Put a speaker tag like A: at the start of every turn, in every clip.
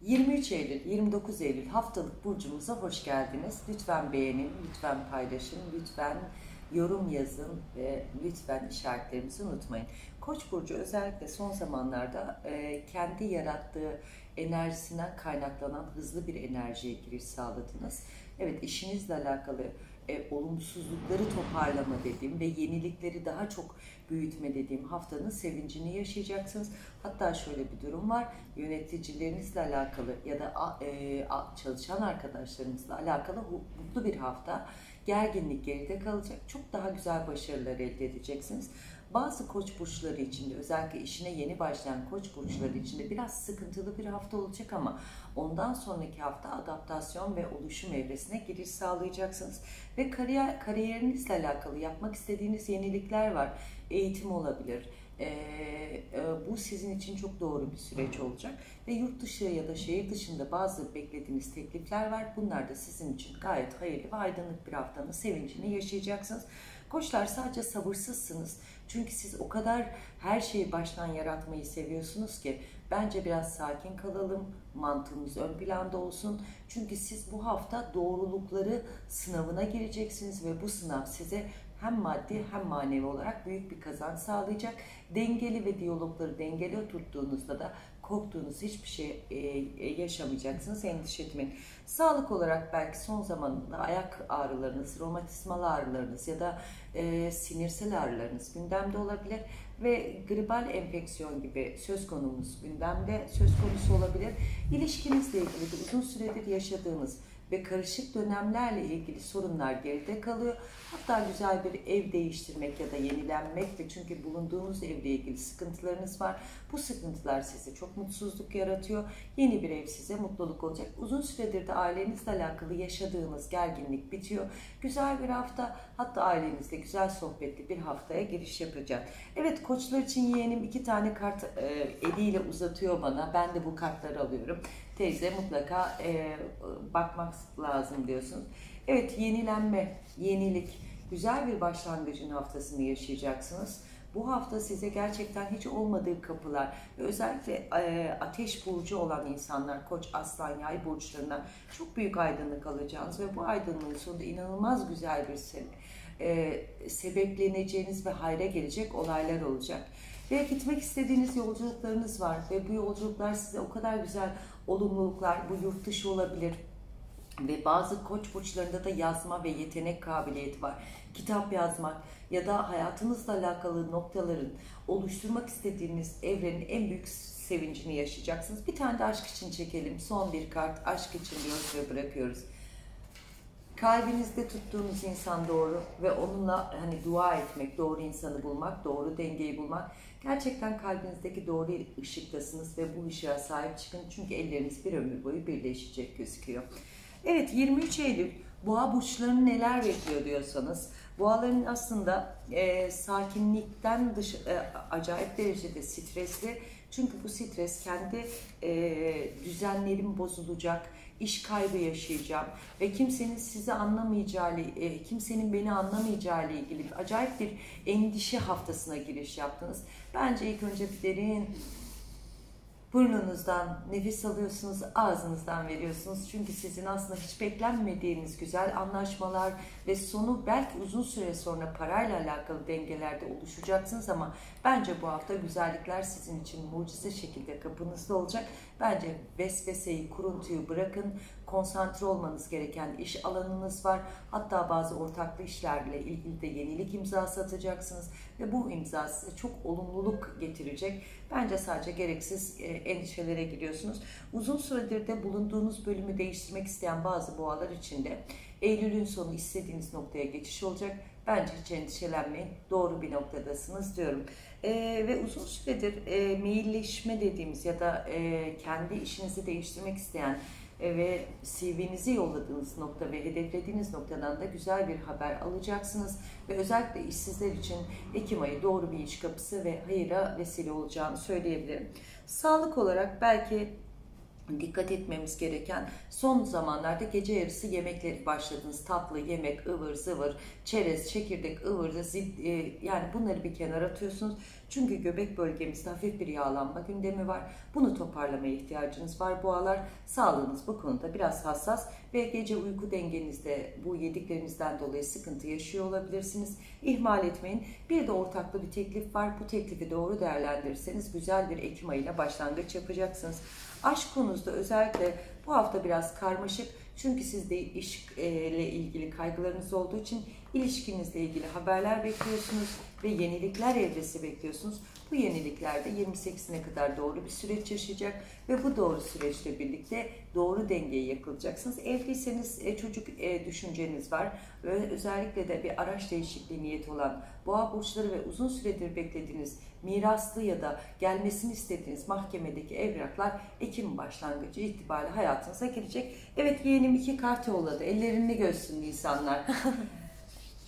A: 23 Eylül, 29 Eylül haftalık burcumuza hoş geldiniz. Lütfen beğenin, lütfen paylaşın, lütfen yorum yazın ve lütfen işaretlerimizi unutmayın. Koç burcu özellikle son zamanlarda e, kendi yarattığı enerjisinden kaynaklanan hızlı bir enerjiye giriş sağladınız. Evet işinizle alakalı e, olumsuzlukları toparlama dediğim ve yenilikleri daha çok büyütme dediğim haftanın sevincini yaşayacaksınız. Hatta şöyle bir durum var. Yöneticilerinizle alakalı ya da e, çalışan arkadaşlarınızla alakalı mutlu bir hafta. Gerginlik geride kalacak. Çok daha güzel başarılar elde edeceksiniz. Bazı koç burçları içinde özellikle işine yeni başlayan koç burçları içinde biraz sıkıntılı bir hafta olacak ama ondan sonraki hafta adaptasyon ve oluşum evresine giriş sağlayacaksınız. Ve kariyer, kariyerinizle alakalı yapmak istediğiniz yenilikler var. Eğitim olabilir, ee, e, bu sizin için çok doğru bir süreç olacak. Ve yurt dışı ya da şehir dışında bazı beklediğiniz teklifler var. Bunlar da sizin için gayet hayırlı ve aydınlık bir haftanın sevincini yaşayacaksınız. Koçlar sadece sabırsızsınız. Çünkü siz o kadar her şeyi baştan yaratmayı seviyorsunuz ki bence biraz sakin kalalım, mantığımız ön planda olsun. Çünkü siz bu hafta doğrulukları sınavına gireceksiniz ve bu sınav size hem maddi hem manevi olarak büyük bir kazanç sağlayacak. Dengeli ve diyalogları dengeli tuttuğunuzda da korktuğunuz hiçbir şey e, e, yaşamayacaksınız. Endişe etmeyin. Sağlık olarak belki son zamanında ayak ağrılarınız, romatizmal ağrılarınız ya da e, sinirsel ağrılarınız gündemde olabilir ve gribal enfeksiyon gibi söz konumuz gündemde söz konusu olabilir. İlişkinizle ilgili uzun süredir yaşadığınız ve karışık dönemlerle ilgili sorunlar geride kalıyor. Hatta güzel bir ev değiştirmek ya da yenilenmek ve çünkü bulunduğunuz evle ilgili sıkıntılarınız var. Bu sıkıntılar size çok mutsuzluk yaratıyor. Yeni bir ev size mutluluk olacak. Uzun süredir de ailenizle alakalı yaşadığınız gerginlik bitiyor. Güzel bir hafta hatta ailenizle güzel sohbetli bir haftaya giriş yapacak. Evet koçlar için yeğenim iki tane kart e, eliyle uzatıyor bana. Ben de bu kartları alıyorum teyze mutlaka e, bakmak lazım diyorsunuz. Evet yenilenme, yenilik, güzel bir başlangıcın haftasını yaşayacaksınız. Bu hafta size gerçekten hiç olmadığı kapılar özellikle e, ateş burcu olan insanlar, koç, aslan, yay burçlarından çok büyük aydınlık alacağınız ve bu aydınlığın sonunda inanılmaz güzel bir se e, sebepleneceğiniz ve hayra gelecek olaylar olacak. Ve gitmek istediğiniz yolculuklarınız var ve bu yolculuklar size o kadar güzel olumluluklar, bu yurt dışı olabilir, ve bazı koç burçlarında da yazma ve yetenek kabiliyeti var. Kitap yazmak ya da hayatınızla alakalı noktaların oluşturmak istediğiniz evrenin en büyük sevincini yaşayacaksınız. Bir tane de aşk için çekelim. Son bir kart aşk için diyoruz ve bırakıyoruz. Kalbinizde tuttuğunuz insan doğru ve onunla hani dua etmek, doğru insanı bulmak, doğru dengeyi bulmak. Gerçekten kalbinizdeki doğru ışıktasınız ve bu ışığa sahip çıkın. Çünkü elleriniz bir ömür boyu birleşecek gözüküyor. Evet 23 Eylül boğa burçlarını neler bekliyor diyorsanız boğaların aslında e, sakinlikten dış, e, acayip derecede stresli çünkü bu stres kendi e, düzenlerim bozulacak, iş kaybı yaşayacağım ve kimsenin sizi anlamayacağı, e, kimsenin beni anlamayacağı ile ilgili acayip bir endişe haftasına giriş yaptınız. Bence ilk önce bir derin Burnunuzdan nefes alıyorsunuz, ağzınızdan veriyorsunuz. Çünkü sizin aslında hiç beklenmediğiniz güzel anlaşmalar ve sonu belki uzun süre sonra parayla alakalı dengelerde oluşacaksınız ama bence bu hafta güzellikler sizin için mucize şekilde kapınızda olacak. Bence vesveseyi, kuruntuyu bırakın. Konsantre olmanız gereken iş alanınız var. Hatta bazı ortaklı işlerle ilgili de yenilik imzası atacaksınız ve bu imza size çok olumluluk getirecek. Bence sadece gereksiz e, endişelere giriyorsunuz. Uzun süredir de bulunduğunuz bölümü değiştirmek isteyen bazı boğalar için de Eylül'ün sonu istediğiniz noktaya geçiş olacak. Bence hiç endişelenmeyin. Doğru bir noktadasınız diyorum. E, ve uzun süredir e, mailleşme dediğimiz ya da e, kendi işinizi değiştirmek isteyen e, ve CV'nizi yolladığınız nokta ve hedeflediğiniz noktadan da güzel bir haber alacaksınız. Ve özellikle işsizler için Ekim ayı doğru bir iş kapısı ve hayıra vesile olacağını söyleyebilirim. Sağlık olarak belki dikkat etmemiz gereken son zamanlarda gece yarısı yemekleri başladınız. Tatlı, yemek, ıvır zıvır, çerez, çekirdek, ıvır, zip, e, yani bunları bir kenara atıyorsunuz. Çünkü göbek bölgemizde hafif bir yağlanma gündemi var. Bunu toparlamaya ihtiyacınız var. Boğalar sağlığınız bu konuda biraz hassas ve gece uyku dengenizde bu yediklerinizden dolayı sıkıntı yaşıyor olabilirsiniz. İhmal etmeyin. Bir de ortaklı bir teklif var. Bu teklifi doğru değerlendirirseniz güzel bir Ekim ayıyla başlangıç yapacaksınız. Aşk konusunda özellikle bu hafta biraz karmaşık. Çünkü sizde işle ilgili kaygılarınız olduğu için ilişkinizle ilgili haberler bekliyorsunuz ve yenilikler evresi bekliyorsunuz. Bu yeniliklerde 28'ine kadar doğru bir süreç yaşayacak ve bu doğru süreçle birlikte doğru dengeye yakılacaksınız. Evliyseniz e, çocuk e, düşünceniz var ve özellikle de bir araç değişikliği niyeti olan boğa burçları ve uzun süredir beklediğiniz miraslı ya da gelmesini istediğiniz mahkemedeki evraklar Ekim başlangıcı itibariyle hayatınıza girecek. Evet yeğenim iki kart yolladı. Ellerini görsün insanlar.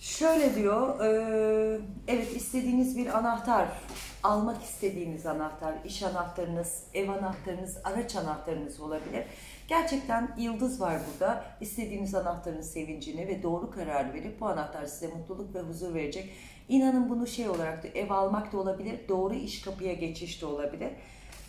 A: Şöyle diyor, e, evet istediğiniz bir anahtar, almak istediğiniz anahtar, iş anahtarınız, ev anahtarınız, araç anahtarınız olabilir. Gerçekten yıldız var burada. İstediğiniz anahtarın sevincini ve doğru karar verip bu anahtar size mutluluk ve huzur verecek. İnanın bunu şey olarak da ev almak da olabilir, doğru iş kapıya geçiş de olabilir.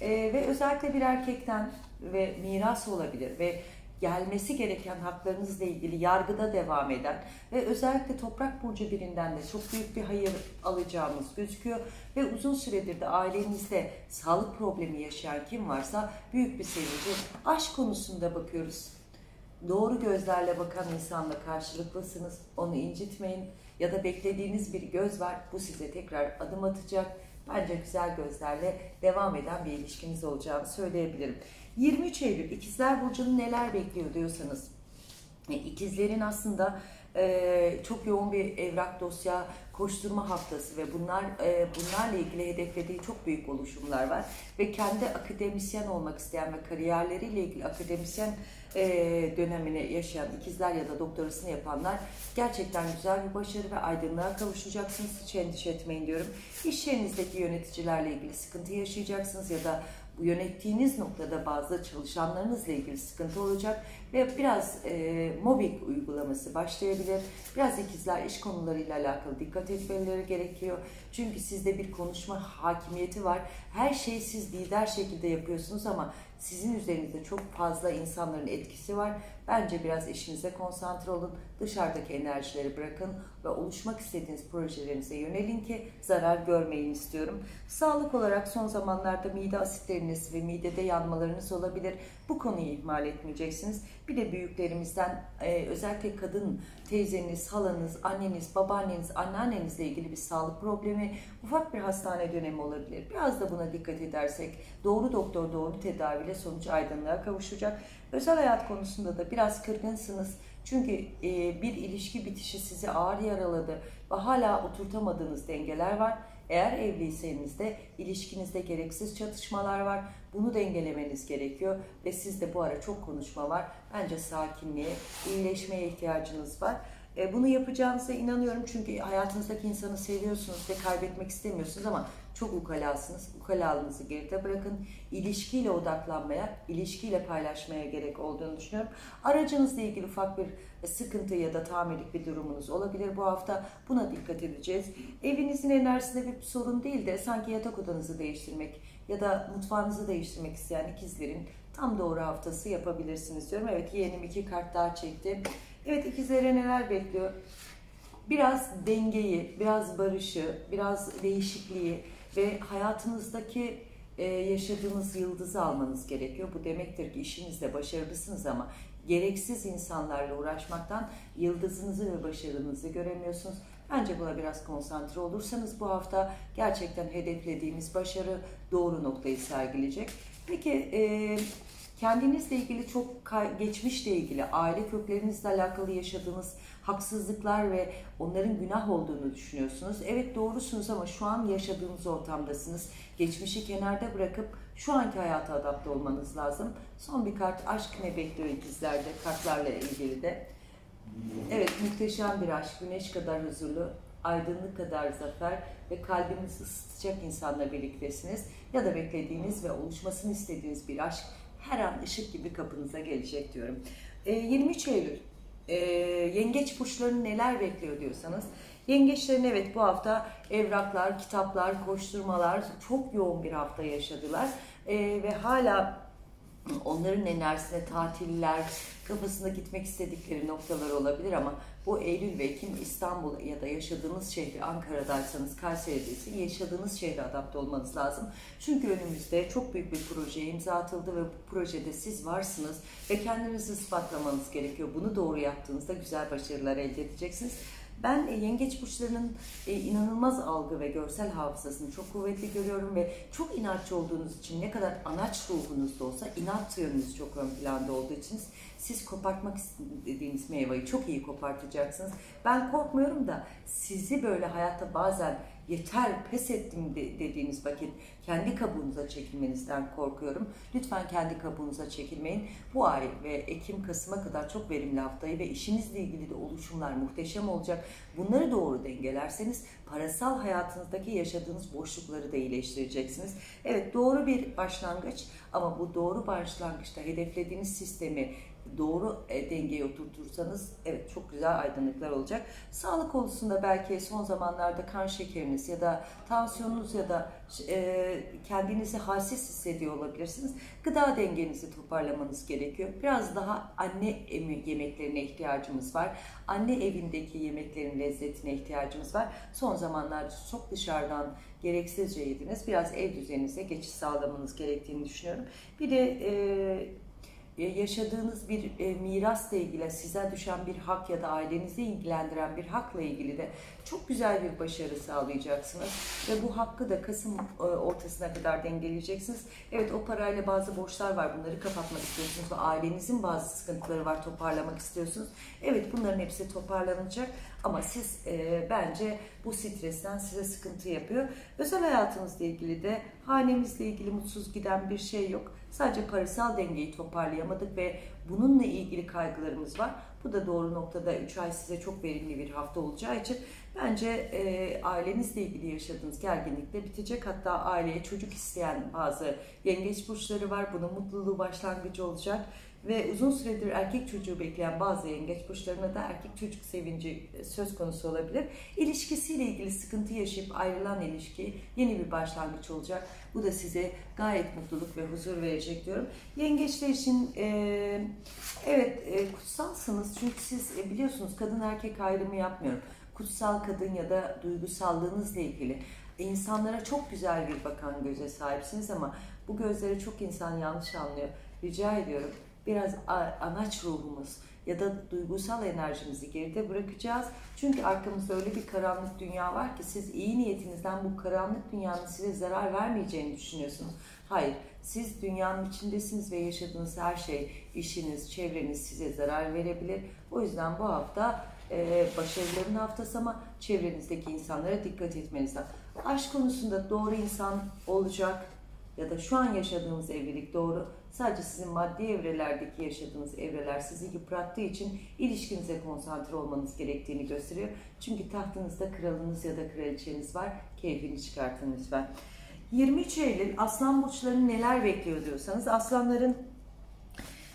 A: E, ve özellikle bir erkekten ve miras olabilir ve gelmesi gereken haklarınızla ilgili yargıda devam eden ve özellikle toprak burcu birinden de çok büyük bir hayır alacağımız gözüküyor ve uzun süredir de ailenizde sağlık problemi yaşayan kim varsa büyük bir sevinci aşk konusunda bakıyoruz. Doğru gözlerle bakan insanla karşılıklısınız. Onu incitmeyin ya da beklediğiniz bir göz var. Bu size tekrar adım atacak. Bence güzel gözlerle devam eden bir ilişkiniz olacağını söyleyebilirim. 23 Eylül İkizler Burcu'nu neler bekliyor diyorsanız e, İkizlerin aslında e, çok yoğun bir evrak dosya koşturma haftası ve bunlar e, bunlarla ilgili hedeflediği çok büyük oluşumlar var ve kendi akademisyen olmak isteyen ve kariyerleriyle ilgili akademisyen e, dönemini yaşayan ikizler ya da doktorasını yapanlar gerçekten güzel bir başarı ve aydınlığa kavuşacaksınız. Hiç endişe etmeyin diyorum. İş yerinizdeki yöneticilerle ilgili sıkıntı yaşayacaksınız ya da yönettiğiniz noktada bazı çalışanlarınızla ilgili sıkıntı olacak ve biraz e, mobbing uygulaması başlayabilir. Biraz ikizler iş konularıyla alakalı dikkat etmeleri gerekiyor. Çünkü sizde bir konuşma hakimiyeti var. Her şeyi siz lider şekilde yapıyorsunuz ama sizin üzerinizde çok fazla insanların etkisi var. Bence biraz işinize konsantre olun. Dışarıdaki enerjileri bırakın ve oluşmak istediğiniz projelerinize yönelin ki zarar görmeyin istiyorum. Sağlık olarak son zamanlarda mide asitleriniz ve midede yanmalarınız olabilir. Bu konuyu ihmal etmeyeceksiniz. Bir de büyüklerimizden e, özellikle kadın teyzeniz, halanız, anneniz, babaanneniz, anneannenizle ilgili bir sağlık problemi, ufak bir hastane dönemi olabilir. Biraz da buna dikkat edersek doğru doktor, doğru tedaviyle sonuç aydınlığa kavuşacak. Özel hayat konusunda da biraz kırgınsınız. Çünkü e, bir ilişki bitişi sizi ağır yaraladı ve hala oturtamadığınız dengeler var. Eğer evliyseniz de ilişkinizde gereksiz çatışmalar var. Bunu dengelemeniz gerekiyor ve sizde bu ara çok konuşma var. Bence sakinliğe, iyileşmeye ihtiyacınız var. E, bunu yapacağınıza inanıyorum çünkü hayatınızdaki insanı seviyorsunuz ve kaybetmek istemiyorsunuz ama çok ukalasınız. Ukalalığınızı geride bırakın. İlişkiyle odaklanmaya, ilişkiyle paylaşmaya gerek olduğunu düşünüyorum. Aracınızla ilgili ufak bir sıkıntı ya da tamirlik bir durumunuz olabilir bu hafta. Buna dikkat edeceğiz. Evinizin enerjisinde bir sorun değil de sanki yatak odanızı değiştirmek ya da mutfağınızı değiştirmek isteyen ikizlerin tam doğru haftası yapabilirsiniz diyorum. Evet yeğenim iki kart daha çekti. Evet ikizlere neler bekliyor? Biraz dengeyi, biraz barışı, biraz değişikliği ve hayatınızdaki e, yaşadığınız yıldızı almanız gerekiyor. Bu demektir ki işinizde başarılısınız ama gereksiz insanlarla uğraşmaktan yıldızınızı ve başarınızı göremiyorsunuz. Bence buna biraz konsantre olursanız bu hafta gerçekten hedeflediğimiz başarı doğru noktayı sergileyecek. Peki e, kendinizle ilgili çok geçmişle ilgili, aile köklerinizle alakalı yaşadığınız haksızlıklar ve onların günah olduğunu düşünüyorsunuz. Evet doğrusunuz ama şu an yaşadığınız ortamdasınız. Geçmişi kenarda bırakıp şu anki hayata adapte olmanız lazım. Son bir kart aşk ne bekliyor ikizlerde kartlarla ilgili de. Evet muhteşem bir aşk, güneş kadar huzurlu, aydınlık kadar zafer ve kalbinizi ısıtacak insanla birliktesiniz. Ya da beklediğiniz ve oluşmasını istediğiniz bir aşk her an ışık gibi kapınıza gelecek diyorum. E, 23 Eylül e, yengeç burçlarını neler bekliyor diyorsanız Yengeçlerin evet bu hafta evraklar, kitaplar, koşturmalar çok yoğun bir hafta yaşadılar. Ee, ve hala onların enerjisine tatiller, kafasında gitmek istedikleri noktalar olabilir ama bu Eylül ve Ekim İstanbul ya da yaşadığınız şehri Ankara'daysanız Kayseri'deyse yaşadığınız şehre adapte olmanız lazım. Çünkü önümüzde çok büyük bir projeye imza atıldı ve bu projede siz varsınız ve kendinizi ispatlamanız gerekiyor. Bunu doğru yaptığınızda güzel başarılar elde edeceksiniz. Ben e, yengeç burçlarının e, inanılmaz algı ve görsel hafızasını çok kuvvetli görüyorum ve çok inatçı olduğunuz için ne kadar anaç ruhunuz da olsa inat yönünüz çok ön planda olduğu için siz kopartmak istediğiniz meyveyi çok iyi kopartacaksınız. Ben korkmuyorum da sizi böyle hayatta bazen yeter pes ettim dediğiniz vakit kendi kabuğunuza çekilmenizden korkuyorum. Lütfen kendi kabuğunuza çekilmeyin. Bu ay ve Ekim-Kasım'a kadar çok verimli haftayı ve işinizle ilgili de oluşumlar muhteşem olacak. Bunları doğru dengelerseniz parasal hayatınızdaki yaşadığınız boşlukları da iyileştireceksiniz. Evet doğru bir başlangıç ama bu doğru başlangıçta hedeflediğiniz sistemi doğru e, dengeye oturtursanız evet çok güzel aydınlıklar olacak. Sağlık konusunda belki son zamanlarda kan şekeriniz ya da tansiyonunuz ya da e, kendinizi halsiz hissediyor olabilirsiniz. Gıda dengenizi toparlamanız gerekiyor. Biraz daha anne yemeklerine ihtiyacımız var. Anne evindeki yemeklerin lezzetine ihtiyacımız var. Son zamanlarda çok dışarıdan gereksizce yediniz. Biraz ev düzeninize geçiş sağlamanız gerektiğini düşünüyorum. Bir de e, yaşadığınız bir e, mirasla ilgili size düşen bir hak ya da ailenizi ilgilendiren bir hakla ilgili de çok güzel bir başarı sağlayacaksınız. Ve bu hakkı da Kasım e, ortasına kadar dengeleyeceksiniz. Evet o parayla bazı borçlar var bunları kapatmak istiyorsunuz ve ailenizin bazı sıkıntıları var toparlamak istiyorsunuz. Evet bunların hepsi toparlanacak ama siz e, bence bu stresten size sıkıntı yapıyor. Özel hayatınızla ilgili de hanemizle ilgili mutsuz giden bir şey yok. Sadece parasal dengeyi toparlayamadık ve bununla ilgili kaygılarımız var. Bu da doğru noktada 3 ay size çok verimli bir hafta olacağı için bence e, ailenizle ilgili yaşadığınız gerginlik de bitecek. Hatta aileye çocuk isteyen bazı yengeç burçları var. Bunun mutluluğu başlangıcı olacak ve uzun süredir erkek çocuğu bekleyen bazı yengeç burçlarına da erkek çocuk sevinci söz konusu olabilir. İlişkisiyle ilgili sıkıntı yaşayıp ayrılan ilişki yeni bir başlangıç olacak. Bu da size gayet mutluluk ve huzur verecek diyorum. Yengeçler için e, evet e, kutsalsınız çünkü siz e, biliyorsunuz kadın erkek ayrımı yapmıyorum. Kutsal kadın ya da duygusallığınızla ilgili insanlara çok güzel bir bakan göze sahipsiniz ama bu gözleri çok insan yanlış anlıyor. Rica ediyorum biraz anaç ruhumuz ya da duygusal enerjimizi geride bırakacağız. Çünkü arkamızda öyle bir karanlık dünya var ki siz iyi niyetinizden bu karanlık dünyanın size zarar vermeyeceğini düşünüyorsunuz. Hayır, siz dünyanın içindesiniz ve yaşadığınız her şey, işiniz, çevreniz size zarar verebilir. O yüzden bu hafta e, başarıların haftası ama çevrenizdeki insanlara dikkat etmeniz lazım. Aşk konusunda doğru insan olacak ya da şu an yaşadığınız evlilik doğru Sadece sizin maddi evrelerdeki yaşadığınız evreler sizi yıprattığı için ilişkinize konsantre olmanız gerektiğini gösteriyor. Çünkü tahtınızda kralınız ya da kraliçeniz var. Keyfini çıkartın lütfen. 23 Eylül aslan burçlarını neler bekliyor diyorsanız aslanların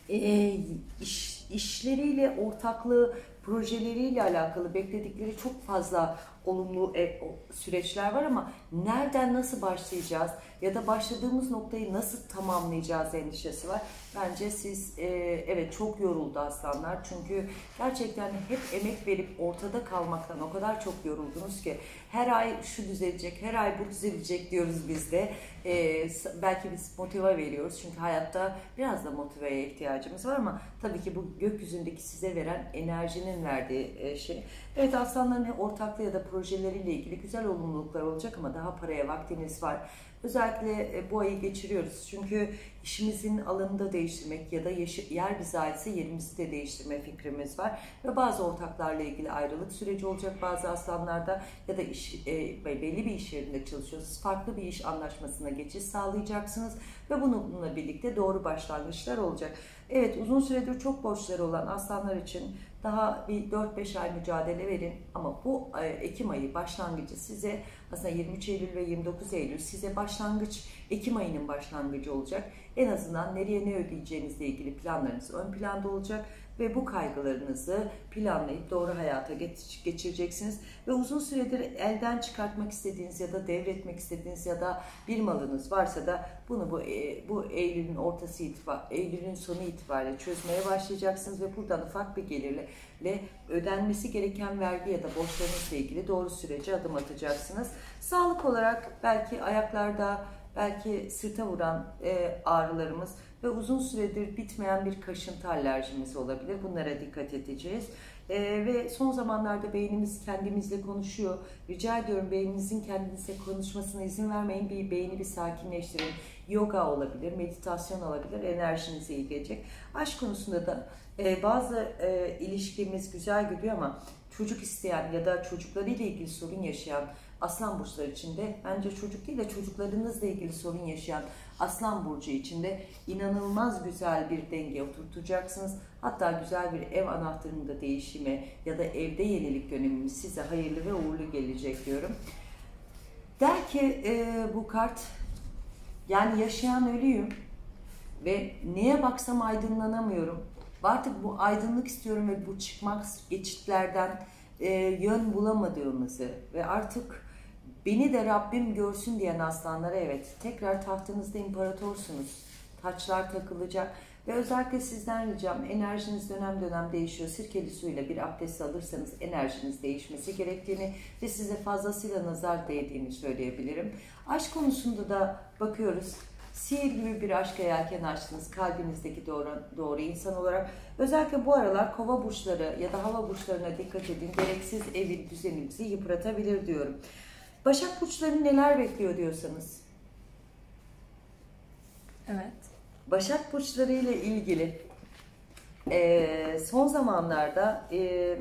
A: e, iş, işleriyle, ortaklığı, projeleriyle alakalı bekledikleri çok fazla olumlu e, süreçler var ama nereden nasıl başlayacağız ya da başladığımız noktayı nasıl tamamlayacağız endişesi var. Bence siz e, evet çok yoruldu aslanlar çünkü gerçekten hep emek verip ortada kalmaktan o kadar çok yoruldunuz ki her ay şu düzelecek, her ay bu düzelecek diyoruz biz de. E, belki biz motive veriyoruz çünkü hayatta biraz da motiveye ihtiyacımız var ama tabii ki bu gökyüzündeki size veren enerjinin verdiği e, şey. Evet aslanların ortaklığı ya da projeleriyle ilgili güzel olumluluklar olacak ama daha paraya vaktiniz var. Özellikle e, bu ayı geçiriyoruz. Çünkü işimizin alanını da değiştirmek ya da yer bize aitse yerimizi de değiştirme fikrimiz var. Ve bazı ortaklarla ilgili ayrılık süreci olacak bazı aslanlarda ya da iş, e, belli bir iş yerinde çalışıyorsunuz. Farklı bir iş anlaşmasına geçiş sağlayacaksınız ve bununla birlikte doğru başlangıçlar olacak. Evet uzun süredir çok borçları olan aslanlar için daha bir 4-5 ay mücadele verin. Ama bu e, Ekim ayı başlangıcı size aslında 23 Eylül ve 29 Eylül size başlangıç. Ekim ayının başlangıcı olacak. en azından nereye ne ödeyeceğinizle ilgili planlarınız ön planda olacak ve bu kaygılarınızı planlayıp doğru hayata geçireceksiniz ve uzun süredir elden çıkartmak istediğiniz ya da devretmek istediğiniz ya da bir malınız varsa da bunu bu e, bu Eylül'ün ortası itibar Eylül'ün sonu itibariyle çözmeye başlayacaksınız ve buradan ufak bir gelirle ödenmesi gereken vergi ya da borçlarınızla ilgili doğru sürece adım atacaksınız. Sağlık olarak belki ayaklarda belki sırta vuran e, ağrılarımız ve uzun süredir bitmeyen bir kaşıntı alerjimiz olabilir. Bunlara dikkat edeceğiz. Ee, ve son zamanlarda beynimiz kendimizle konuşuyor. Rica ediyorum beyninizin kendinize konuşmasına izin vermeyin. Bir beyni bir sakinleştirin. Yoga olabilir, meditasyon olabilir, enerjinize iyi gelecek. Aşk konusunda da e, bazı e, ilişkimiz güzel gidiyor ama çocuk isteyen ya da çocuklarıyla ilgili sorun yaşayan Aslan burçları içinde bence çocuk değil de çocuklarınızla ilgili sorun yaşayan Aslan burcu içinde inanılmaz güzel bir denge oturtacaksınız. Hatta güzel bir ev anahtarında değişimi ya da evde yenilik dönemimiz size hayırlı ve uğurlu gelecek diyorum. Der ki e, bu kart yani yaşayan ölüyüm ve neye baksam aydınlanamıyorum. Artık bu aydınlık istiyorum ve bu çıkmak geçitlerden e, yön bulamadığımızı ve artık Beni de Rabbim görsün diyen aslanlara evet tekrar tahtınızda imparatorsunuz. Taçlar takılacak ve özellikle sizden ricam enerjiniz dönem dönem değişiyor. Sirkeli suyla bir abdest alırsanız enerjiniz değişmesi gerektiğini ve size fazlasıyla nazar değdiğini söyleyebilirim. Aşk konusunda da bakıyoruz. Sihir gibi bir aşka yelken açtınız kalbinizdeki doğru, doğru insan olarak. Özellikle bu aralar kova burçları ya da hava burçlarına dikkat edin. Gereksiz evin düzenimizi yıpratabilir diyorum. Başak Burçları'nı neler bekliyor diyorsanız.
B: Evet.
A: Başak Burçları ile ilgili e, son zamanlarda e,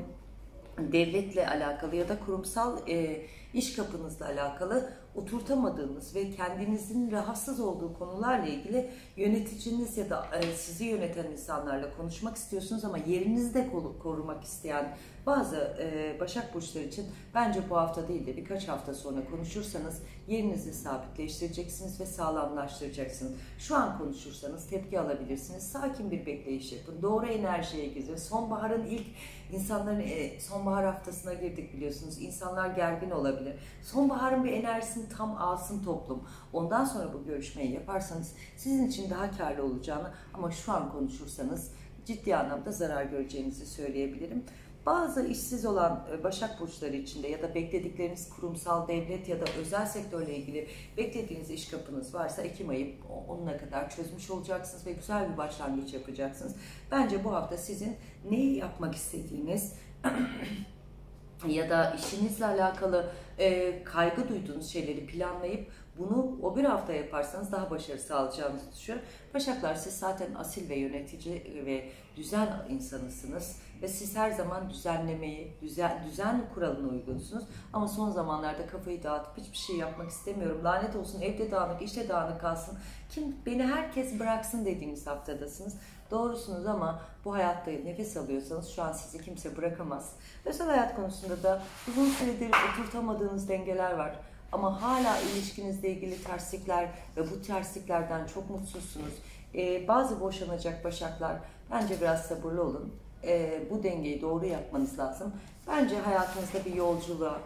A: devletle alakalı ya da kurumsal e, iş kapınızla alakalı oturtamadığınız ve kendinizin rahatsız olduğu konularla ilgili yöneticiniz ya da e, sizi yöneten insanlarla konuşmak istiyorsunuz ama yerinizi de korumak isteyen bazı e, Başak Burçları için bence bu hafta değil de birkaç hafta sonra konuşursanız yerinizi sabitleştireceksiniz ve sağlamlaştıracaksınız. Şu an konuşursanız tepki alabilirsiniz. Sakin bir bekleyiş yapın. Doğru enerjiye girin. Sonbaharın ilk insanların e, sonbahar haftasına girdik biliyorsunuz. İnsanlar gergin olabilir. Sonbaharın bir enerjisini tam alsın toplum. Ondan sonra bu görüşmeyi yaparsanız sizin için daha karlı olacağını ama şu an konuşursanız ciddi anlamda zarar göreceğinizi söyleyebilirim. Bazı işsiz olan e, Başak Burçları içinde ya da bekledikleriniz kurumsal, devlet ya da özel sektörle ilgili beklediğiniz iş kapınız varsa Ekim ayı onuna kadar çözmüş olacaksınız ve güzel bir başlangıç yapacaksınız. Bence bu hafta sizin neyi yapmak istediğiniz ya da işinizle alakalı e, kaygı duyduğunuz şeyleri planlayıp bunu o bir hafta yaparsanız daha başarı sağlayacağınızı düşünüyorum. Başaklar siz zaten asil ve yönetici ve düzen insanısınız ve siz her zaman düzenlemeyi, düzen, düzen kuralına uygunsunuz. Ama son zamanlarda kafayı dağıtıp hiçbir şey yapmak istemiyorum. Lanet olsun evde dağınık, işte dağınık kalsın. Kim beni herkes bıraksın dediğiniz haftadasınız. Doğrusunuz ama bu hayatta nefes alıyorsanız şu an sizi kimse bırakamaz. Özel hayat konusunda da uzun süredir oturtamadığınız dengeler var. Ama hala ilişkinizle ilgili terslikler ve bu tersliklerden çok mutsuzsunuz. Ee, bazı boşanacak başaklar bence biraz sabırlı olun. Ee, bu dengeyi doğru yapmanız lazım. Bence hayatınızda bir yolculuğa,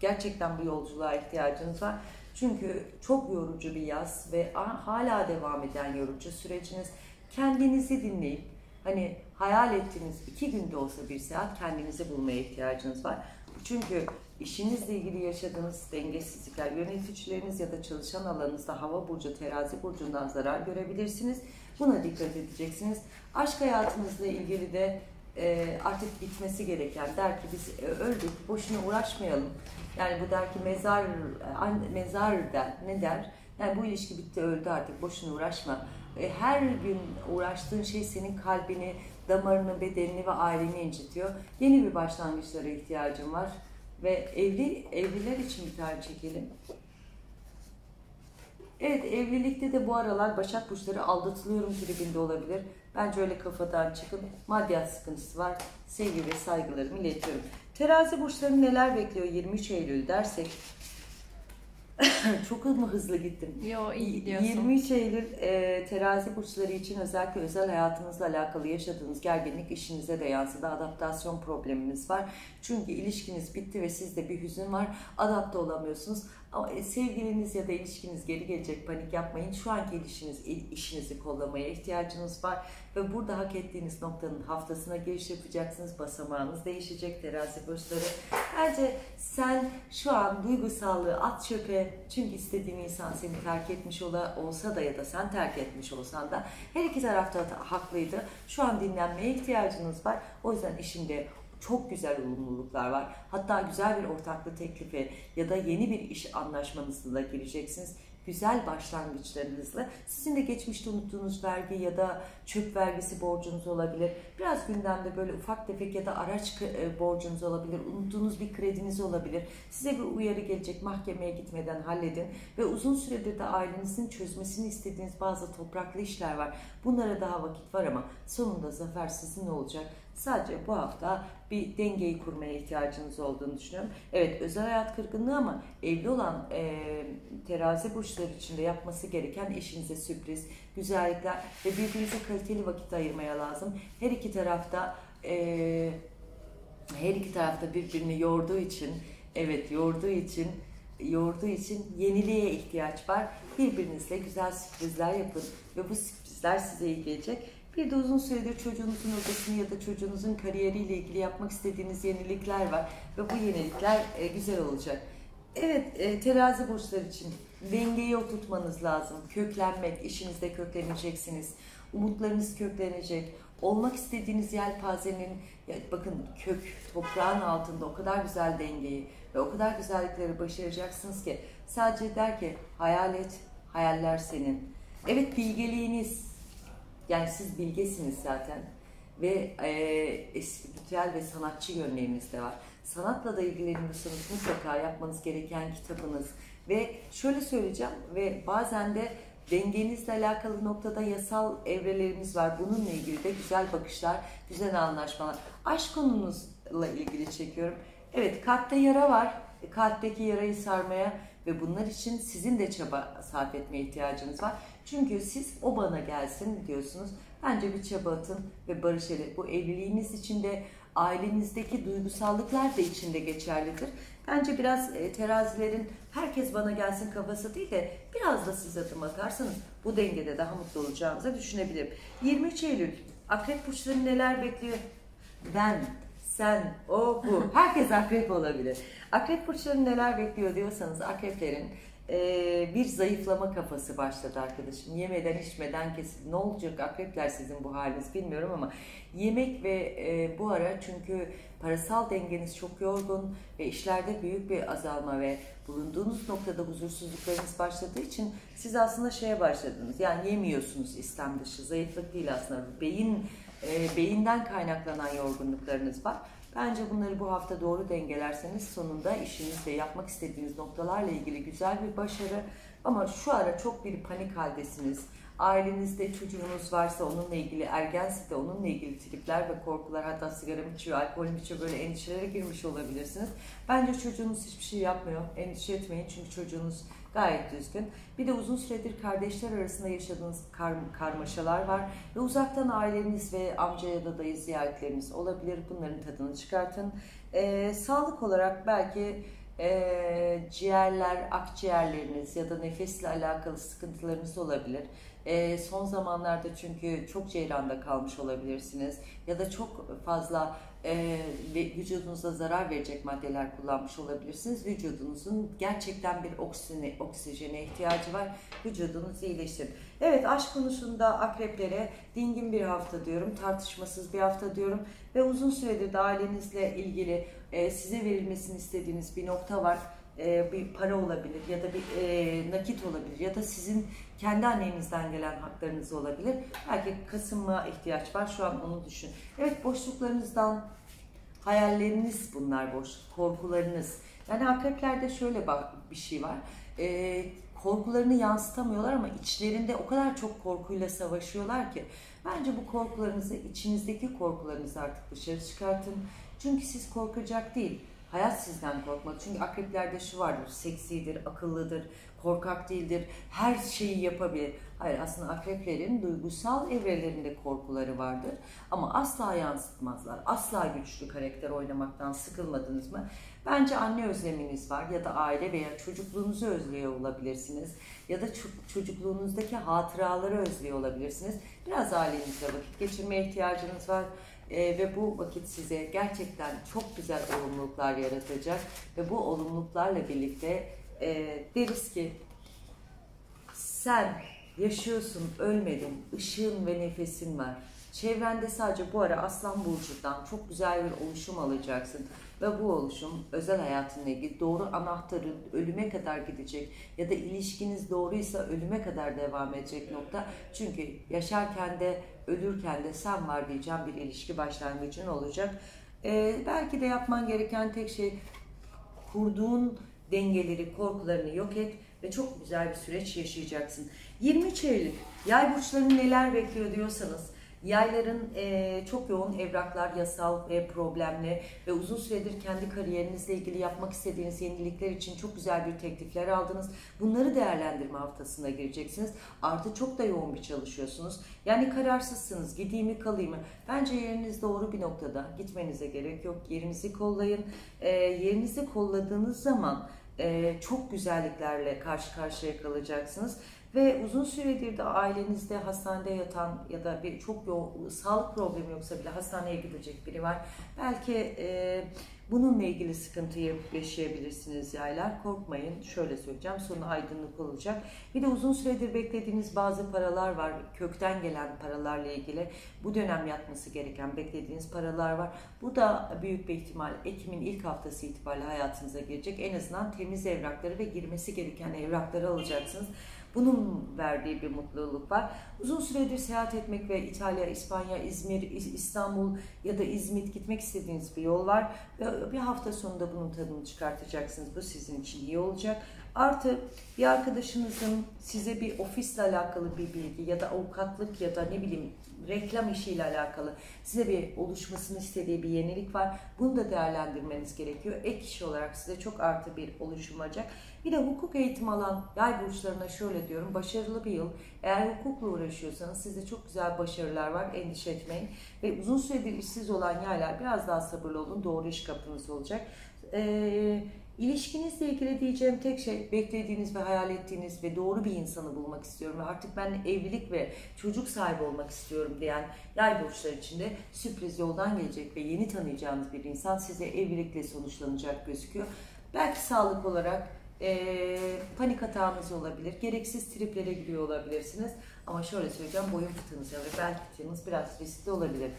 A: gerçekten bu yolculuğa ihtiyacınız var. Çünkü çok yorucu bir yaz ve hala devam eden yorucu süreciniz. Kendinizi dinleyip hani hayal ettiğiniz iki günde olsa bir saat kendinizi bulmaya ihtiyacınız var. Çünkü işinizle ilgili yaşadığınız dengesizlikler, yöneticileriniz ya da çalışan alanınızda hava burcu, terazi burcundan zarar görebilirsiniz. Buna dikkat edeceksiniz. Aşk hayatınızla ilgili de e, artık bitmesi gereken der ki biz e, öldük, boşuna uğraşmayalım. Yani bu der ki mezar, e, mezar der, ne der? Yani bu ilişki bitti, öldü artık, boşuna uğraşma. Her gün uğraştığın şey senin kalbini, damarını, bedenini ve aileni incitiyor. Yeni bir başlangıçlara ihtiyacım var. Ve evli evliler için bir tane çekelim. Evet evlilikte de bu aralar Başak Burçları aldatılıyorum tribinde olabilir. Bence öyle kafadan çıkın. Maddiyat sıkıntısı var. Sevgi ve saygılarımı iletiyorum. Terazi burçlarını neler bekliyor 23 Eylül dersek Çok mı hızlı gittim?
B: Yo iyi gidiyorsun.
A: 23 Eylül e, terazi burçları için özellikle özel hayatınızla alakalı yaşadığınız gerginlik işinize de yansıdı. Adaptasyon probleminiz var. Çünkü ilişkiniz bitti ve sizde bir hüzün var. Adapte olamıyorsunuz. E, sevgiliniz ya da ilişkiniz geri gelecek panik yapmayın. Şu anki ilişkiniz, işinizi kollamaya ihtiyacınız var. Ve burada hak ettiğiniz noktanın haftasına giriş yapacaksınız. Basamağınız değişecek terazi burçları. Bence sen şu an duygusallığı at çöpe. Çünkü istediğin insan seni terk etmiş ola, olsa da ya da sen terk etmiş olsan da her iki tarafta haklıydı. Şu an dinlenmeye ihtiyacınız var. O yüzden işinde çok güzel olumluluklar var. Hatta güzel bir ortaklık teklifi ya da yeni bir iş anlaşmanızla gireceksiniz güzel başlangıçlarınızla sizin de geçmişte unuttuğunuz vergi ya da çöp vergisi borcunuz olabilir. Biraz gündemde böyle ufak tefek ya da araç e, borcunuz olabilir. Unuttuğunuz bir krediniz olabilir. Size bir uyarı gelecek mahkemeye gitmeden halledin. Ve uzun süredir de ailenizin çözmesini istediğiniz bazı topraklı işler var. Bunlara daha vakit var ama sonunda zafer sizin olacak. Sadece bu hafta bir dengeyi kurmaya ihtiyacınız olduğunu düşünüyorum. Evet özel hayat kırgınlığı ama evli olan e, terazi burçları için de yapması gereken eşinize sürpriz, güzellikler ve birbirinize kaliteli vakit ayırmaya lazım. Her iki tarafta e, her iki tarafta birbirini yorduğu için evet yorduğu için yorduğu için yeniliğe ihtiyaç var. Birbirinizle güzel sürprizler yapın ve bu sürprizler size iyi gelecek. Bir de uzun süredir çocuğunuzun odasını ya da çocuğunuzun kariyeriyle ilgili yapmak istediğiniz yenilikler var. Ve bu yenilikler e, güzel olacak. Evet, e, terazi burçları için dengeyi oturtmanız lazım. Köklenmek, işinizde kökleneceksiniz. Umutlarınız köklenecek. Olmak istediğiniz yelpazenin, ya bakın kök, toprağın altında o kadar güzel dengeyi ve o kadar güzellikleri başaracaksınız ki sadece der ki hayal et, hayaller senin. Evet bilgeliğiniz, yani siz bilgesiniz zaten ve e, spiritüel ve sanatçı yönleriniz de var. Sanatla da ilgileniyorsanız mutlaka yapmanız gereken kitabınız ve şöyle söyleyeceğim ve bazen de dengenizle alakalı noktada yasal evrelerimiz var. Bununla ilgili de güzel bakışlar, güzel anlaşmalar. Aşk konunuzla ilgili çekiyorum. Evet kalpte yara var. E, kalpteki yarayı sarmaya ve bunlar için sizin de çaba sarf etmeye ihtiyacınız var. Çünkü siz o bana gelsin diyorsunuz. Bence bir çaba atın ve barışalım. Bu evliliğiniz içinde ailenizdeki duygusallıklar da içinde geçerlidir. Bence biraz e, terazilerin herkes bana gelsin kafası değil de biraz da siz adım atarsanız bu dengede daha mutlu olacağınızı düşünebilirim. 23 Eylül akrep burçları neler bekliyor? Ben, sen, o, bu. Herkes akrep olabilir. Akrep burçları neler bekliyor diyorsanız akreplerin e, bir zayıflama kafası başladı arkadaşım. Yemeden içmeden kesin. Ne olacak akrepler sizin bu haliniz bilmiyorum ama yemek ve e, bu ara çünkü parasal dengeniz çok yorgun ve işlerde büyük bir azalma ve bulunduğunuz noktada huzursuzluklarınız başladığı için siz aslında şeye başladınız. Yani yemiyorsunuz İslam dışı. Zayıflık değil aslında. Beyin e, beyinden kaynaklanan yorgunluklarınız var. Bence bunları bu hafta doğru dengelerseniz sonunda işinizde yapmak istediğiniz noktalarla ilgili güzel bir başarı ama şu ara çok bir panik haldesiniz. Ailenizde çocuğunuz varsa onunla ilgili ergense de onunla ilgili tripler ve korkular hatta sigara içiyor, alkol içiyor böyle endişelere girmiş olabilirsiniz. Bence çocuğunuz hiçbir şey yapmıyor. Endişe etmeyin çünkü çocuğunuz gayet düzgün. Bir de uzun süredir kardeşler arasında yaşadığınız kar, karmaşalar var ve uzaktan aileniz ve amca ya da dayı ziyaretleriniz olabilir. Bunların tadını çıkartın. Ee, sağlık olarak belki e, ciğerler, akciğerleriniz ya da nefesle alakalı sıkıntılarınız olabilir. E, son zamanlarda çünkü çok ceyranda kalmış olabilirsiniz ya da çok fazla e, vücudunuza zarar verecek maddeler kullanmış olabilirsiniz. Vücudunuzun gerçekten bir oksijene, oksijene ihtiyacı var. Vücudunuzu iyileştirin. Evet aşk konusunda akreplere dingin bir hafta diyorum. Tartışmasız bir hafta diyorum. Ve uzun süredir de ailenizle ilgili e, size verilmesini istediğiniz bir nokta var e, bir para olabilir ya da bir e, nakit olabilir ya da sizin kendi annenizden gelen haklarınız olabilir. Belki kasınma ihtiyaç var şu an onu düşün. Evet boşluklarınızdan hayalleriniz bunlar boş, korkularınız. Yani akreplerde şöyle bir şey var. E, korkularını yansıtamıyorlar ama içlerinde o kadar çok korkuyla savaşıyorlar ki bence bu korkularınızı, içinizdeki korkularınızı artık dışarı çıkartın. Çünkü siz korkacak değil, Hayat sizden korkmalı. Çünkü akreplerde şu vardır. Seksidir, akıllıdır, korkak değildir. Her şeyi yapabilir. Hayır aslında akreplerin duygusal evrelerinde korkuları vardır. Ama asla yansıtmazlar. Asla güçlü karakter oynamaktan sıkılmadınız mı? Bence anne özleminiz var ya da aile veya çocukluğunuzu özlüyor olabilirsiniz. Ya da çocukluğunuzdaki hatıraları özlüyor olabilirsiniz. Biraz ailenizle vakit geçirmeye ihtiyacınız var. E, ve bu vakit size gerçekten çok güzel olumluluklar yaratacak ve bu olumluluklarla birlikte e, deriz ki sen yaşıyorsun, ölmedin, ışığın ve nefesin var. Çevrende sadece bu ara Aslan Burcu'dan çok güzel bir oluşum alacaksın. Ve bu oluşum özel hayatınla ilgili doğru anahtarın ölüme kadar gidecek ya da ilişkiniz doğruysa ölüme kadar devam edecek nokta. Çünkü yaşarken de ölürken de sen var diyeceğim bir ilişki başlangıcın olacak. Ee, belki de yapman gereken tek şey kurduğun dengeleri, korkularını yok et ve çok güzel bir süreç yaşayacaksın. 23 Eylül yay burçlarını neler bekliyor diyorsanız Yayların e, çok yoğun evraklar, yasal ve problemli ve uzun süredir kendi kariyerinizle ilgili yapmak istediğiniz yenilikler için çok güzel bir teklifler aldınız. Bunları değerlendirme haftasına gireceksiniz. Artı çok da yoğun bir çalışıyorsunuz. Yani kararsızsınız. Gideyim mi kalayım mı? Bence yeriniz doğru bir noktada. Gitmenize gerek yok. Yerinizi kollayın. E, yerinizi kolladığınız zaman e, çok güzelliklerle karşı karşıya kalacaksınız. Ve uzun süredir de ailenizde hastanede yatan ya da bir çok yoğun sağlık problemi yoksa bile hastaneye gidecek biri var. Belki e, bununla ilgili sıkıntıyı yaşayabilirsiniz yaylar. Korkmayın. Şöyle söyleyeceğim. Sonu aydınlık olacak. Bir de uzun süredir beklediğiniz bazı paralar var. Kökten gelen paralarla ilgili. Bu dönem yatması gereken beklediğiniz paralar var. Bu da büyük bir ihtimal Ekim'in ilk haftası itibariyle hayatınıza girecek. En azından temiz evrakları ve girmesi gereken evrakları alacaksınız. Bunun verdiği bir mutluluk var. Uzun süredir seyahat etmek ve İtalya, İspanya, İzmir, İstanbul ya da İzmit gitmek istediğiniz bir yol var. Bir hafta sonunda bunun tadını çıkartacaksınız. Bu sizin için iyi olacak. Artı bir arkadaşınızın size bir ofisle alakalı bir bilgi ya da avukatlık ya da ne bileyim reklam işiyle alakalı size bir oluşmasını istediği bir yenilik var. Bunu da değerlendirmeniz gerekiyor. Ek iş olarak size çok artı bir oluşum olacak. Bir de hukuk eğitimi alan yay burçlarına şöyle diyorum. Başarılı bir yıl. Eğer hukukla uğraşıyorsanız sizde çok güzel başarılar var. Endişe etmeyin. Ve uzun süredir işsiz olan yaylar biraz daha sabırlı olun. Doğru iş kapınız olacak. Ee, İlişkinizle ilgili diyeceğim tek şey beklediğiniz ve hayal ettiğiniz ve doğru bir insanı bulmak istiyorum artık ben evlilik ve çocuk sahibi olmak istiyorum diyen yay burçlar içinde sürpriz yoldan gelecek ve yeni tanıyacağınız bir insan size evlilikle sonuçlanacak gözüküyor. Belki sağlık olarak e, panik hatanız olabilir, gereksiz triplere giriyor olabilirsiniz ama şöyle söyleyeceğim boyun fıtığınız ve bel fıtığınız biraz riskli olabilir.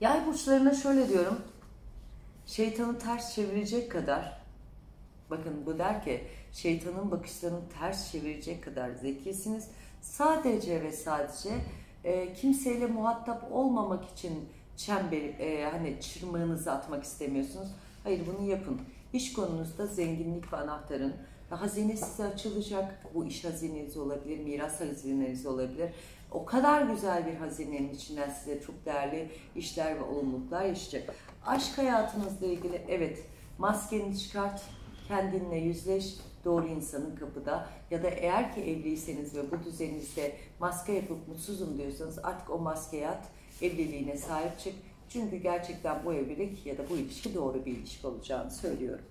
A: Yay burçlarına şöyle diyorum, şeytanı ters çevirecek kadar bakın bu der ki şeytanın bakışlarını ters çevirecek kadar zekisiniz. Sadece ve sadece e, kimseyle muhatap olmamak için çember e, hani çırmağınızı atmak istemiyorsunuz. Hayır bunu yapın. İş konunuzda zenginlik ve anahtarın hazine size açılacak. Bu iş hazineniz olabilir, miras hazineniz olabilir. O kadar güzel bir hazinenin içinden size çok değerli işler ve olumluluklar yaşayacak. Aşk hayatınızla ilgili evet maskeni çıkart, kendinle yüzleş, doğru insanın kapıda. Ya da eğer ki evliyseniz ve bu düzeninizde maske yapıp mutsuzum diyorsanız artık o maskeye at, evliliğine sahip çık. Çünkü gerçekten bu evlilik ya da bu ilişki doğru bir ilişki olacağını söylüyorum.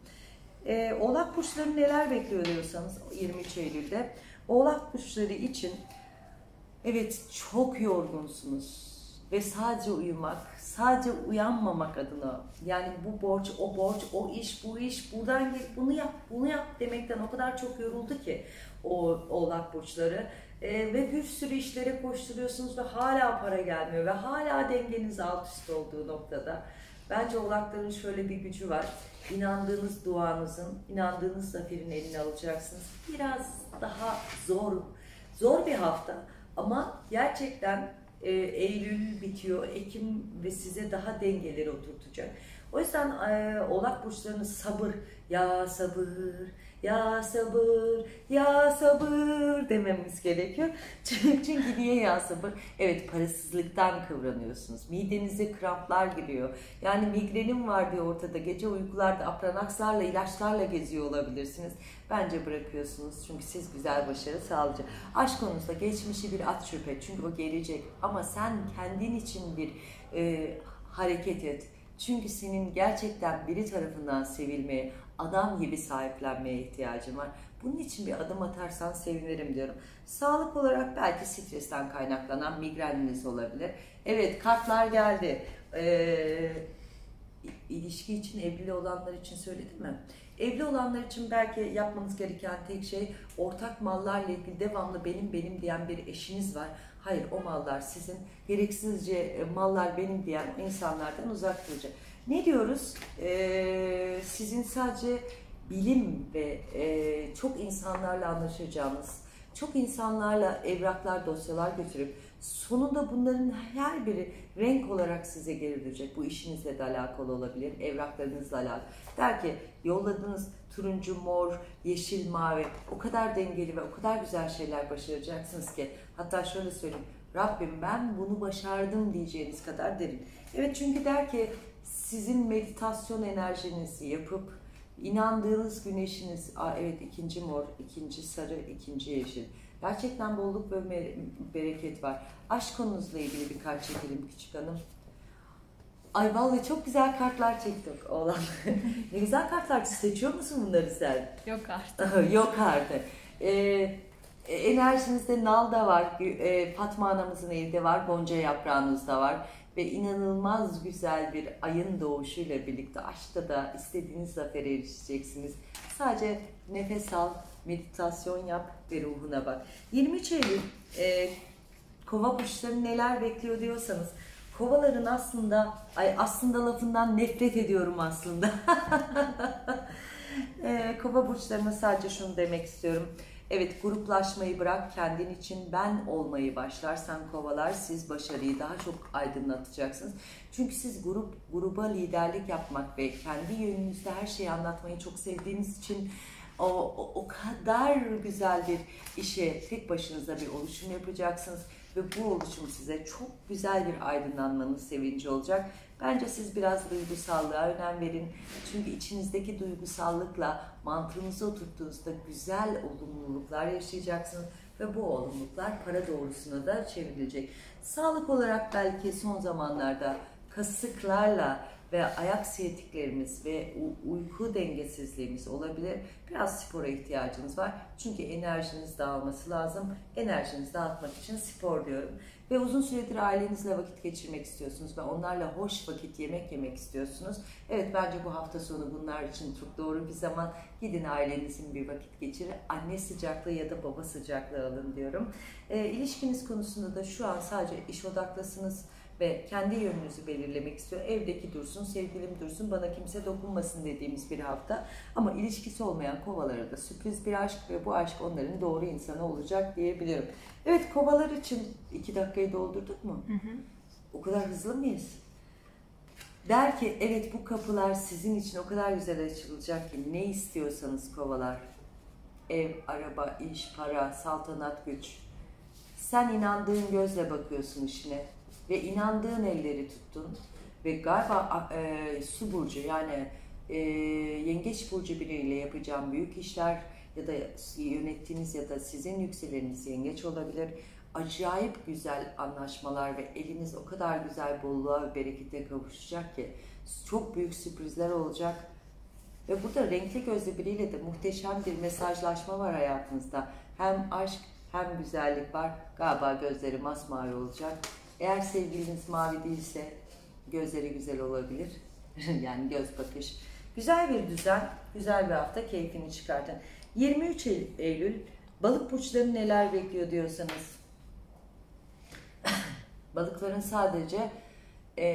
A: Ee, Oğlak burçları neler bekliyor diyorsanız 23 Eylül'de. Oğlak burçları için evet çok yorgunsunuz ve sadece uyumak, sadece uyanmamak adına yani bu borç, o borç, o iş, bu iş, buradan git, bunu yap, bunu yap demekten o kadar çok yoruldu ki o oğlak burçları e, ve bir sürü işlere koşturuyorsunuz ve hala para gelmiyor ve hala dengeniz alt üst olduğu noktada. Bence oğlakların şöyle bir gücü var. İnandığınız duanızın, inandığınız zaferin eline alacaksınız. Biraz daha zor, zor bir hafta ama gerçekten e, Eylül bitiyor, Ekim ve size daha dengeleri oturtacak. O yüzden e, oğlak burçlarını sabır, ya sabır, ya sabır, ya sabır dememiz gerekiyor. Çünkü niye ya sabır? Evet parasızlıktan kıvranıyorsunuz. Midenize kramplar giriyor. Yani migrenim var diye ortada. Gece uykularda apranakslarla, ilaçlarla geziyor olabilirsiniz. Bence bırakıyorsunuz. Çünkü siz güzel başarı sağlayacak. Aşk konusunda geçmişi bir at şüphe. Çünkü o gelecek. Ama sen kendin için bir e, hareket et. Çünkü senin gerçekten biri tarafından sevilmeye, adam gibi sahiplenmeye ihtiyacın var. Bunun için bir adım atarsan sevinirim diyorum. Sağlık olarak belki stresten kaynaklanan migreniniz olabilir. Evet kartlar geldi. Ee, ilişki için evli olanlar için söyledim mi? Evli olanlar için belki yapmanız gereken tek şey ortak mallarla ilgili devamlı benim benim diyen bir eşiniz var. Hayır o mallar sizin. Gereksizce e, mallar benim diyen insanlardan uzak duracak. Ne diyoruz? Ee, sizin sadece bilim ve e, çok insanlarla anlaşacağınız, çok insanlarla evraklar, dosyalar götürüp sonunda bunların her biri renk olarak size geri dönecek. Bu işinizle de alakalı olabilir, evraklarınızla alakalı. Der ki yolladığınız turuncu, mor, yeşil, mavi o kadar dengeli ve o kadar güzel şeyler başaracaksınız ki hatta şöyle söyleyeyim Rabbim ben bunu başardım diyeceğiniz kadar derin. Evet çünkü der ki sizin meditasyon enerjinizi yapıp inandığınız güneşiniz, aa evet ikinci mor, ikinci sarı, ikinci yeşil. Gerçekten bolluk ve bereket var. Aşk konunuzla ilgili bir kart çekelim küçük hanım. Ay vallahi çok güzel kartlar çektik oğlan. ne güzel kartlar seçiyor musun bunları sen?
B: Yok artık.
A: Yok artık. Ee, enerjinizde nal da var, e, Fatma anamızın evde var, gonca yaprağınız da var ve inanılmaz güzel bir ayın doğuşuyla birlikte aşkta da istediğiniz zafere erişeceksiniz. Sadece nefes al, meditasyon yap ve ruhuna bak. 23 Eylül e, kova burçları neler bekliyor diyorsanız kovaların aslında ay aslında lafından nefret ediyorum aslında. e, kova burçlarına sadece şunu demek istiyorum Evet gruplaşmayı bırak kendin için ben olmayı başlarsan kovalar siz başarıyı daha çok aydınlatacaksınız. Çünkü siz grup gruba liderlik yapmak ve kendi yönünüzde her şeyi anlatmayı çok sevdiğiniz için o, o, o kadar güzel bir işe tek başınıza bir oluşum yapacaksınız ve bu oluşum size çok güzel bir aydınlanmanın sevinci olacak. Bence siz biraz duygusallığa önem verin. Çünkü içinizdeki duygusallıkla mantığınızı oturttuğunuzda güzel olumluluklar yaşayacaksınız ve bu olumluluklar para doğrusuna da çevrilecek. Sağlık olarak belki son zamanlarda kasıklarla ve ayak siyatiklerimiz ve uyku dengesizliğimiz olabilir. Biraz spora ihtiyacınız var. Çünkü enerjiniz dağılması lazım. Enerjinizi dağıtmak için spor diyorum. Ve uzun süredir ailenizle vakit geçirmek istiyorsunuz ve onlarla hoş vakit yemek yemek istiyorsunuz. Evet bence bu hafta sonu bunlar için çok doğru bir zaman. Gidin ailenizin bir vakit geçirin. Anne sıcaklığı ya da baba sıcaklığı alın diyorum. E, ilişkiniz konusunda da şu an sadece iş odaklısınız ve kendi yönünüzü belirlemek istiyor. Evdeki dursun, sevgilim dursun, bana kimse dokunmasın dediğimiz bir hafta. Ama ilişkisi olmayan kovalara da sürpriz bir aşk ve bu aşk onların doğru insanı olacak diyebilirim. Evet kovalar için iki dakikayı doldurduk mu? Hı hı. O kadar hızlı mıyız? Der ki evet bu kapılar sizin için o kadar güzel açılacak ki ne istiyorsanız kovalar. Ev, araba, iş, para, saltanat, güç. Sen inandığın gözle bakıyorsun işine ve inandığın elleri tuttun ve galiba e, su burcu yani e, yengeç burcu biriyle yapacağım büyük işler ya da yönettiğiniz ya da sizin yükseleniniz yengeç olabilir. Acayip güzel anlaşmalar ve eliniz o kadar güzel bolluğa ve berekete kavuşacak ki çok büyük sürprizler olacak. Ve burada renkli gözlü biriyle de muhteşem bir mesajlaşma var hayatınızda. Hem aşk hem güzellik var. Galiba gözleri masmavi olacak. Eğer sevgiliniz mavi değilse gözleri güzel olabilir. yani göz bakış. Güzel bir düzen, güzel bir hafta keyfini çıkartın. 23 Eylül balık burçları neler bekliyor diyorsanız balıkların sadece e,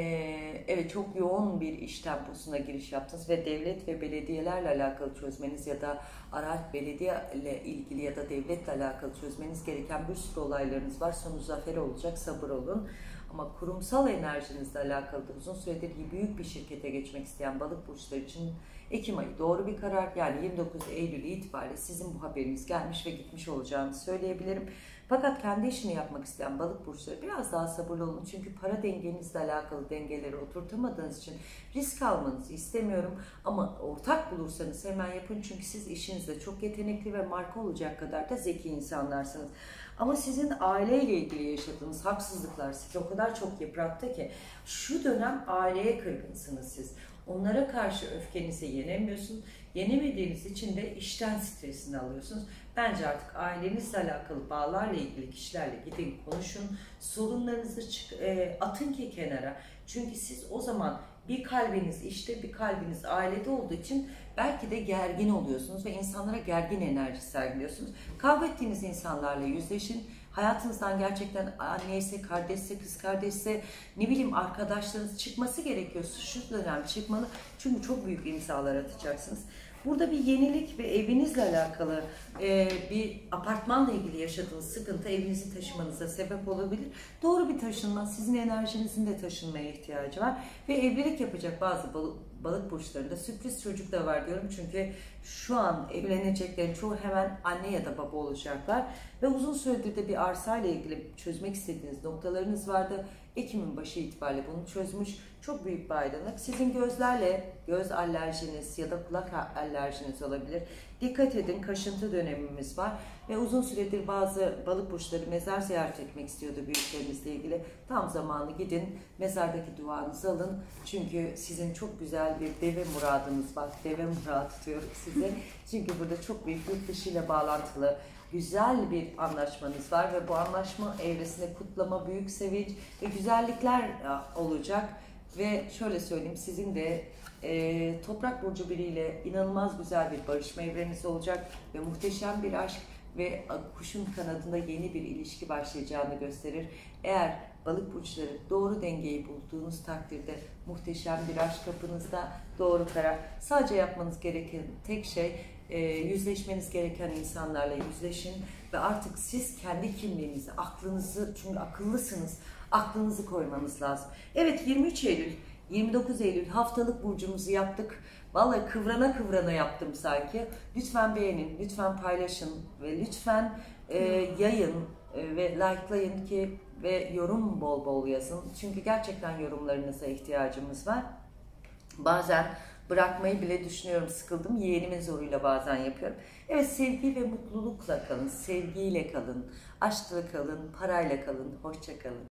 A: evet çok yoğun bir iş temposuna giriş yaptınız ve devlet ve belediyelerle alakalı çözmeniz ya da araç belediye ile ilgili ya da devletle alakalı çözmeniz gereken bir sürü olaylarınız var. Sonu zafer olacak, sabır olun. Ama kurumsal enerjinizle alakalı da uzun süredir büyük bir şirkete geçmek isteyen balık burçları için Ekim ayı doğru bir karar. Yani 29 Eylül itibariyle sizin bu haberiniz gelmiş ve gitmiş olacağını söyleyebilirim. Fakat kendi işini yapmak isteyen balık burçları biraz daha sabırlı olun. Çünkü para dengenizle alakalı dengeleri oturtamadığınız için risk almanızı istemiyorum. Ama ortak bulursanız hemen yapın. Çünkü siz işinizde çok yetenekli ve marka olacak kadar da zeki insanlarsınız. Ama sizin aileyle ilgili yaşadığınız haksızlıklar sizi o kadar çok yıprattı ki şu dönem aileye kırgınsınız siz. Onlara karşı öfkenizi yenemiyorsunuz. Yenemediğiniz için de işten stresini alıyorsunuz. Bence artık ailenizle alakalı bağlarla ilgili kişilerle gidin konuşun. Sorunlarınızı çık, e, atın ki kenara. Çünkü siz o zaman bir kalbiniz işte bir kalbiniz ailede olduğu için belki de gergin oluyorsunuz ve insanlara gergin enerji sergiliyorsunuz. Kavga ettiğiniz insanlarla yüzleşin. Hayatınızdan gerçekten anneyse, kardeşse, kız kardeşse, ne bileyim arkadaşlarınız çıkması gerekiyor. Şu dönem çıkmalı. Çünkü çok büyük imzalar atacaksınız. Burada bir yenilik ve evinizle alakalı e, bir apartmanla ilgili yaşadığınız sıkıntı evinizi taşımanıza sebep olabilir. Doğru bir taşınma, sizin enerjinizin de taşınmaya ihtiyacı var. Ve evlilik yapacak bazı balık, balık burçlarında sürpriz çocuk da var diyorum. Çünkü şu an evleneceklerin çoğu hemen anne ya da baba olacaklar. Ve uzun süredir de bir arsa ile ilgili çözmek istediğiniz noktalarınız vardı. Ekim'in başı itibariyle bunu çözmüş. Çok büyük bir aydınlık. Sizin gözlerle göz alerjiniz ya da kulak alerjiniz olabilir. Dikkat edin kaşıntı dönemimiz var ve uzun süredir bazı balık burçları mezar ziyaret etmek istiyordu büyüklerinizle ilgili. Tam zamanı gidin mezardaki duanızı alın. Çünkü sizin çok güzel bir deve muradınız var. Deve muradı diyorum size. Çünkü burada çok büyük yurt dışı ile bağlantılı güzel bir anlaşmanız var ve bu anlaşma evresinde kutlama, büyük sevinç ve güzellikler e, olacak. Ve şöyle söyleyeyim sizin de e, Toprak Burcu biriyle inanılmaz güzel bir barışma evreniz olacak ve muhteşem bir aşk ve kuşun kanadında yeni bir ilişki başlayacağını gösterir. Eğer balık burçları doğru dengeyi bulduğunuz takdirde muhteşem bir aşk kapınızda doğru karar. Sadece yapmanız gereken tek şey e, yüzleşmeniz gereken insanlarla yüzleşin ve artık siz kendi kimliğinizi, aklınızı, çünkü akıllısınız, aklınızı koymanız lazım. Evet 23 Eylül, 29 Eylül haftalık burcumuzu yaptık. Vallahi kıvrana kıvrana yaptım sanki. Lütfen beğenin, lütfen paylaşın ve lütfen e, yayın e, ve likelayın ki ve yorum bol bol yazın. Çünkü gerçekten yorumlarınıza ihtiyacımız var. Bazen bırakmayı bile düşünüyorum. Sıkıldım. Yeğenimin zoruyla bazen yapıyorum. Evet sevgi ve mutlulukla kalın. Sevgiyle kalın. Aşkla kalın. Parayla kalın. Hoşça kalın.